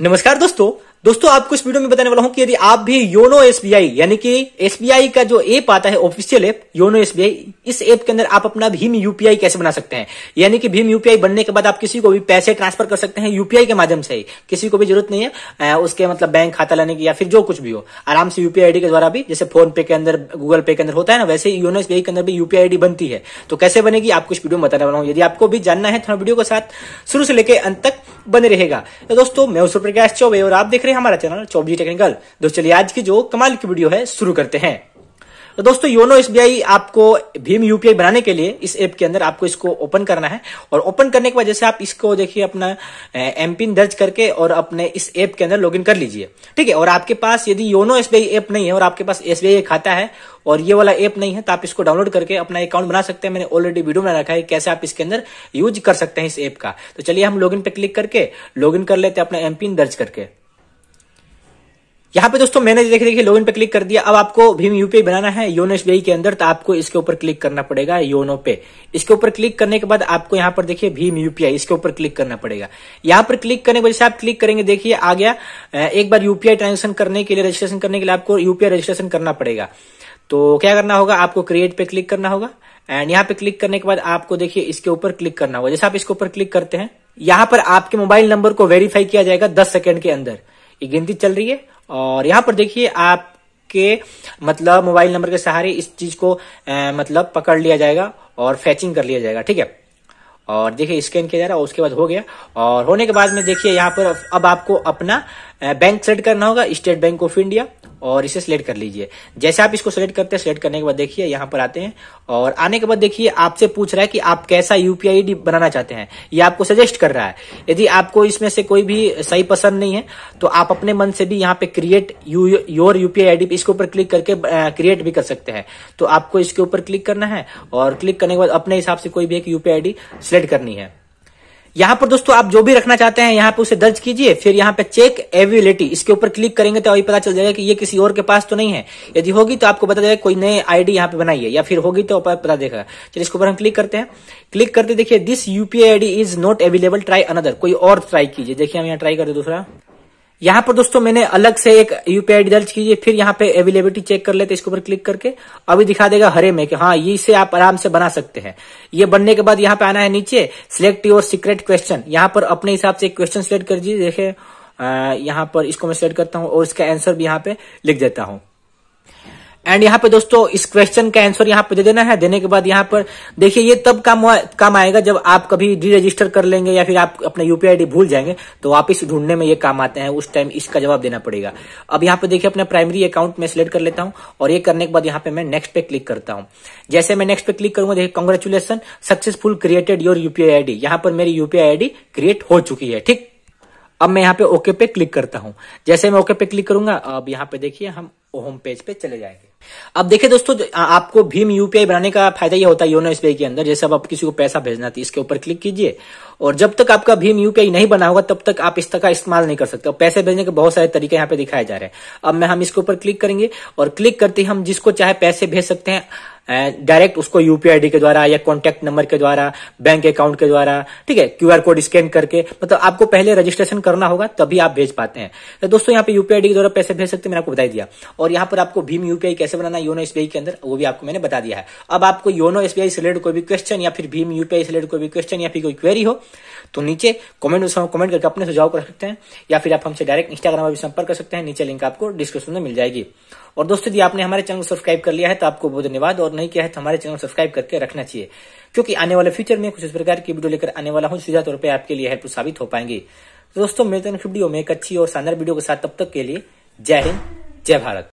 नमस्कार दोस्तों। दोस्तों, आपको इस वीडियो में बताने वाला हूँ कि यदि आप भी योनो एसबीआई, यानी कि एसबीआई का जो ऐप आता है, ऑफिशियल ऐप, योनो एसबीआई, इस ऐप के अंदर आप अपना भीम यूपीआई कैसे बना सकते हैं? यानी कि भीम यूपीआई बनने के बाद आप किसी को भी पैसे ट्रांसफ़र कर सकते हैं यूपीआई के माध्यम से किसी को भी ज़रूरत नहीं है उसके मतलब बैंक खाता लेने की या फिर जो कुछ भी हो। आराम से यूपीआई आईडी के द्वारा भी, जैसे फ़ोन पे के अंदर, गूगल पे के अंदर होता है ना, वैसे योनो एसबीआई के अंदर भी यूपीआई आईडी बनती है। तो कैसे बनेगी, आपको इस वीडियो में बताने वाला हूँ। यदि आपको भी जानना है, थोड़ा वीडियो के साथ शुरू से लेकर अंत तक बने रहेगा। तो दोस्तों, मैं सूर्य प्रकाश चौबे और आप देख रहे हैं हमारा चैनल चौबी टेक्निकल। दोस्तों, चलिए आज की जो कमाल की वीडियो है, शुरू करते हैं। तो दोस्तों, योनो एसबीआई आपको भीम यूपीआई बनाने के लिए इस ऐप के अंदर आपको इसको ओपन करना है। और ओपन करने के बाद जैसे आप इसको देखिए, अपना एम पिन दर्ज करके और अपने इस ऐप के अंदर लॉगिन कर लीजिए। ठीक है? और आपके पास यदि योनो एसबीआई ऐप नहीं है और आपके पास एसबीआई खाता है और ये वाला ऐप नहीं है तो आप इसको डाउनलोड करके अपना अकाउंट बना सकते हैं। मैंने ऑलरेडी वीडियो बना रखा है कैसे आप इसके अंदर यूज़ कर सकते हैं इस ऐप का। तो चलिए हम लॉगिन पे क्लिक करके लॉगिन कर लेते हैं अपना एम पिन दर्ज करके। यहाँ पे दोस्तों मैंने देखिए देखिए लॉगिन पे क्लिक कर दिया। अब आपको भीम यूपीआई बनाना है योनो एसबीआई के अंदर तो आपको इसके ऊपर क्लिक करना पड़ेगा योनो पे इसके ऊपर क्लिक करने के बाद आपको यहाँ पर देखिए भीम यूपीआई इसके ऊपर क्लिक करना पड़ेगा। यहाँ पर क्लिक करने के वजह से आप क्लिक करेंगे, देखिए आ गया। एक बार यूपीआई ट्रांजेक्शन करने के लिए रजिस्ट्रेशन करने के लिए आपको यूपीआई रजिस्ट्रेशन करना पड़ेगा। तो क्या करना होगा? आपको क्रिएट पे क्लिक करना होगा। एंड यहाँ पे क्लिक करने के बाद आपको देखिए इसके ऊपर क्लिक करना होगा। जैसे आप इसके ऊपर क्लिक करते हैं, यहाँ पर आपके मोबाइल नंबर को वेरीफाई किया जाएगा दस सेकेंड के अंदर। ये गिनती चल रही है। और यहाँ पर देखिए आपके मतलब मोबाइल नंबर के सहारे इस चीज़ को आ, मतलब पकड़ लिया जाएगा और फैचिंग कर लिया जाएगा ठीक है? और देखिए स्कैन किया जा रहा है उसके बाद हो गया। और होने के बाद में देखिए यहाँ पर अब आपको अपना बैंक सेट करना होगा स्टेट बैंक ऑफ़ इंडिया और इसे सिलेक्ट कर लीजिए। जैसे आप इसको सिलेक्ट करते हैं सिलेक्ट करने के बाद देखिए यहाँ पर आते हैं। और आने के बाद देखिए आपसे पूछ रहा है कि आप कैसा यूपीआई बनाना चाहते हैं। ये आपको सजेस्ट कर रहा है। यदि आपको इसमें से कोई भी सही पसंद नहीं है तो आप अपने मन से भी यहाँ पे create you, your UPI ID इसके ऊपर क्लिक करके क्रिएट भी कर सकते हैं। तो आपको इसके ऊपर क्लिक करना है और क्लिक करने के बाद अपने हिसाब से कोई भी एक यूपीआई आईडी सिलेक्ट करनी है। यहाँ पर दोस्तों आप जो भी रखना चाहते हैं, यहाँ पे उसे दर्ज कीजिए, फिर यहाँ पे चेक एविलिटी इसके ऊपर क्लिक करेंगे तो पता चल जाएगा कि ये किसी और के पास तो नहीं है। यदि होगी तो आपको बता जाएगा कोई नए आईडी यहाँ पे बनाइए या फिर होगी तो पता देगा। चलिए इसके ऊपर हम क्लिक करते हैं। क्लिक करते देखिए this UPI ID is not available try another कोई और ट्राई कीजिए। देखिए हम यहाँ ट्राई करते दूसरा। यहाँ पर दोस्तों मैंने अलग से एक यूपीआई दर्ज कीजिए, फिर यहाँ पे अवेलेबिलिटी चेक कर लेते इसके ऊपर क्लिक करके। अभी दिखा देगा हरे में कि हाँ ये इसे आप आराम से बना सकते हैं। ये बनने के बाद यहाँ पे आना है नीचे सिलेक्ट योर सीक्रेट क्वेश्चन यहाँ पर अपने हिसाब से क्वेश्चन सिलेक्ट कर दीजिए देखे यहाँ पर इसको मैं सिलेक्ट करता हूँ और इसका आंसर भी यहाँ पे लिख देता हूँ। एंड यहाँ पे दोस्तों, इस क्वेश्चन का आंसर यहाँ पे दे देना है। देने के बाद यहाँ पर, देखिए, ये तब काम काम आएगा जब आप कभी डी रजिस्टर कर लेंगे या फिर आप अपना यूपीआई आईडी भूल जाएँगे तो वापिस ढूँढने में ये काम आते हैं। उस टाइम इसका जवाब देना पड़ेगा। अब यहाँ पे देखिए, अपना प्राइमरी अकाउंट में सिलेक्ट कर लेता हूँ और ये करने के बाद यहाँ पे मैं नेक्स्ट पे क्लिक करता हूँ। जैसे मैं नेक्स्ट पे क्लिक करूँगा, देखिए congratulation successful created your UPI ID यहाँ पर मेरी यूपीआई आईडी क्रिएट हो चुकी है, ठीक? अब मैं यहाँ पे ओके पे क्लिक करता हूँ। जैसे मैं ओके पे क्लिक करूँगा, अब यहाँ पे देखिए, हम होम पेज पे चले जाएँगे। अब देखिए दोस्तों आपको भीम यूपीआई बनाने का फ़ायदा यह होता है योनो एसबीआई के अंदर, जैसे अब आप किसी को पैसा भेजना थी इसके ऊपर क्लिक कीजिए, और जब तक आपका भीम यूपीआई नहीं बना होगा, तब तक आप इस तरह का इस्तेमाल नहीं कर सकते। पैसे भेजने के बहुत सारे तरीके यहाँ पे दिखाए जा रहे हैं। अब मैं, हम इसके ऊपर क्लिक करेंगे, और क्लिक करते हम जिसको चाहे पैसे भेज सकते हैं डायरेक्ट उसको यूपीआई आईडी के द्वारा या कॉन्टैक्ट नंबर के द्वारा, बैंक अकाउंट के द्वारा, ठीक है क्यूआर कोड स्कैन करके मतलब आपको पहले रजिस्ट्रेशन करना होगा, तभी आप भेज पाते हैं। तो दोस्तों, यहाँ पे यूपीआई के द्वारा पैसे भेज सकते हैं, मैंने आपको बता दिया। और यहाँ पर आपको भीम यूपीआई कैसे बनाना योनो एसबीआई के अंदर, वो भी आपको मैंने बता दिया है। अब आपको योनो एसबीआई से रिलेटेड कोई भी क्वेश्चन या फिर भीम यूपीआई से रिलेटेड कोई भी क्वेश्चन या फिर कोई क्वेरी हो तो नीचे कमेंट कमेंट करके अपने सुझाव कर सकते हैं, या फिर आप हमसे डायरेक्ट इंस्टाग्राम पर भी संपर्क कर सकते हैं, नीचे लिंक आपको डिस्क्रिप्शन में मिल जाएगी। और दोस्तों, यदि आपने हमारे चैनल को सब्सक्राइब कर लिया है तो आपको बहुत धन्यवाद, और नहीं किया है तो हमारे चैनल सब्सक्राइब करके रखना चाहिए, क्योंकि आने वाले फ्यूचर में कुछ इस प्रकार की वीडियो लेकर आने वाला हूँ, सीधा तौर पर आपके लिए हेल्प साबित हो पाएँगे। दोस्तों, मिलते हैं वीडियो में, एक अच्छी और शानदार वीडियो के साथ, तब तक के लिए जय हिंद, जय भारत।